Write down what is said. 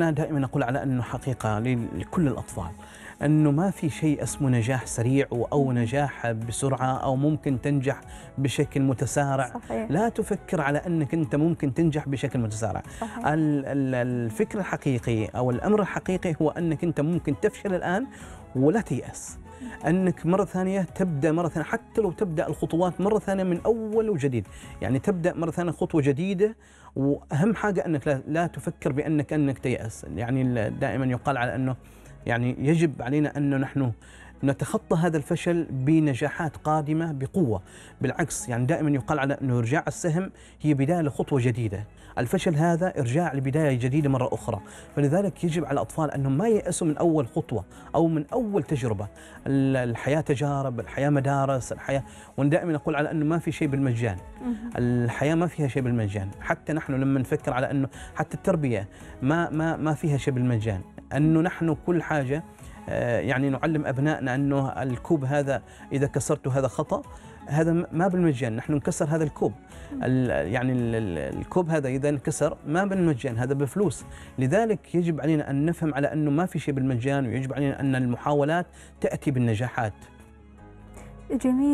أنا دائما أقول على أنه حقيقة لكل الأطفال أنه ما في شيء اسمه نجاح سريع أو نجاح بسرعة أو ممكن تنجح بشكل متسارع صحيح. لا تفكر على أنك أنت ممكن تنجح بشكل متسارع صحيح. ال- ال- الفكر الحقيقي أو الأمر الحقيقي هو أنك أنت ممكن تفشل الآن ولا تيأس أنك مرة ثانية تبدأ مرة ثانية حتى لو تبدأ الخطوات مرة ثانية من أول وجديد. يعني تبدأ مرة ثانية خطوة جديدة وأهم حاجة أنك لا, تفكر بانك أنك تيأس. يعني دائما يقال على أنه يعني يجب علينا انه نحن نتخطى هذا الفشل بنجاحات قادمة بقوة. بالعكس يعني دائما يقال على أنه إرجاع السهم هي بداية لخطوة جديدة. الفشل هذا إرجاع لبداية جديدة مرة أخرى. فلذلك يجب على الأطفال أنهم ما ييأسوا من أول خطوة أو من أول تجربة. ال- الحياة تجارب الحياة مدارس الحياة وأنا دائما أقول على أنه ما في شيء بالمجان. الحياة ما فيها شيء بالمجان. حتى نحن لما نفكر على أنه حتى التربية ما ما ما فيها شيء بالمجان. أنه نحن كل حاجة آه، يعني نعلم أبنائنا أنه الكوب هذا إذا كسرته هذا خطأ هذا ما بالمجان نحن نكسر هذا الكوب. ال- يعني ال- ال- الكوب هذا إذا انكسر ما بالمجان هذا بفلوس. لذلك يجب علينا أن نفهم على أنه ما في شيء بالمجان ويجب علينا أن المحاولات تأتي بالنجاحات. جميل.